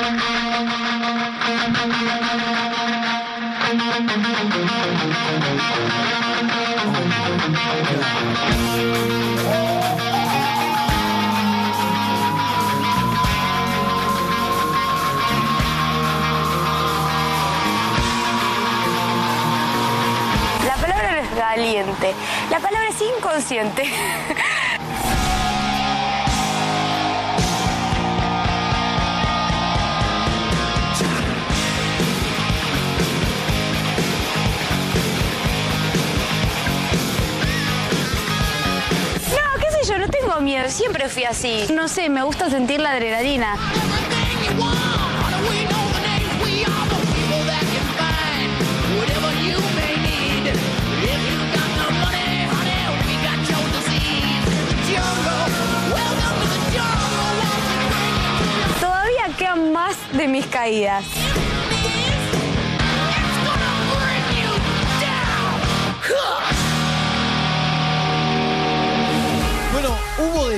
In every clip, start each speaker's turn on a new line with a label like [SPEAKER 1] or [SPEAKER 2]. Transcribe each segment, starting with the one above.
[SPEAKER 1] La palabra no es valiente, la palabra es inconsciente. siempre fui así. No sé, me gusta sentir la adrenalina.
[SPEAKER 2] Everything you want, honey, we know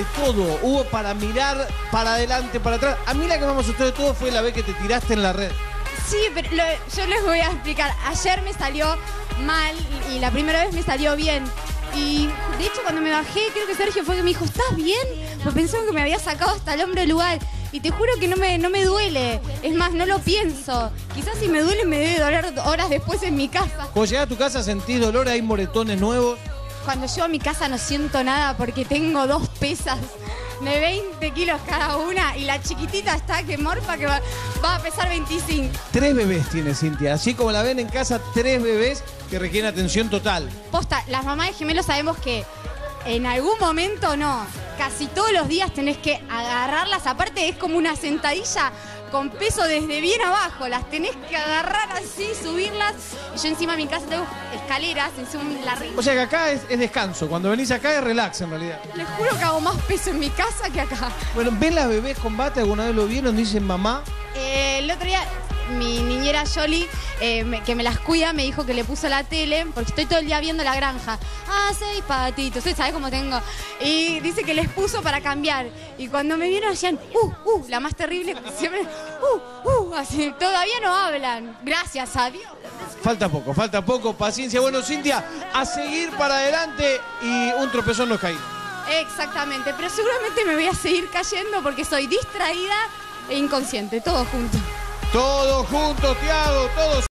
[SPEAKER 1] de
[SPEAKER 3] todo. Hubo para mirar, para adelante, para atrás. A mí la que más me asustó de todo fue la vez que te tiraste en la red.
[SPEAKER 4] Sí, pero lo- yo les voy a explicar. Ayer me salió mal y la primera vez me salió bien. Y de hecho cuando me bajé, creo que Sergio fue que me dijo, ¿estás bien? Pues pensaba que me había sacado hasta el hombre del lugar. Y te juro que no me, no me duele. Es más, no lo pienso. Quizás si me duele me debe doler horas después en mi casa.
[SPEAKER 3] Cuando llegás a tu casa sentís dolor, hay moretones nuevos.
[SPEAKER 4] Cuando llego a mi casa no siento nada porque tengo dos pesas de 20 kilos cada una y la chiquitita está que morfa que va, va a pesar 25.
[SPEAKER 3] Tres bebés tiene Cintia. Así como la ven en casa, tres bebés que requieren atención total.
[SPEAKER 4] Posta, las mamás de gemelos sabemos que en algún momento no. Casi todos los días tenés que agarrarlas. Aparte es como una sentadilla con peso desde bien abajo. Las tenés que agarrar así, subirlas. Y yo encima en mi casa tengo escaleras, encima la
[SPEAKER 3] O sea que acá es, es descanso. Cuando venís acá es relax en realidad.
[SPEAKER 4] Les juro que hago más peso en mi casa que acá.
[SPEAKER 3] Bueno, ¿ven las bebés combate? ¿Alguna vez lo vieron? Dicen mamá.
[SPEAKER 4] Eh, el otro día mi niñera Yoli, eh, me- que me las cuida, me dijo que le puso la tele, porque estoy todo el día viendo la granja. Ah, seis patitos, ¿usted sabe cómo tengo? Y dice que les puso para cambiar. Y cuando me vieron hacían, uh, uh, la más terrible, siempre, uh, uh, así, todavía no hablan. Gracias a Dios.
[SPEAKER 3] Falta poco, falta poco. Paciencia. Bueno, Cintia, a seguir para adelante y un tropezón nos caído.
[SPEAKER 4] Exactamente, pero seguramente me voy a seguir cayendo porque soy distraída e inconsciente, todo junto.
[SPEAKER 3] Todos juntos, Tiago, todos.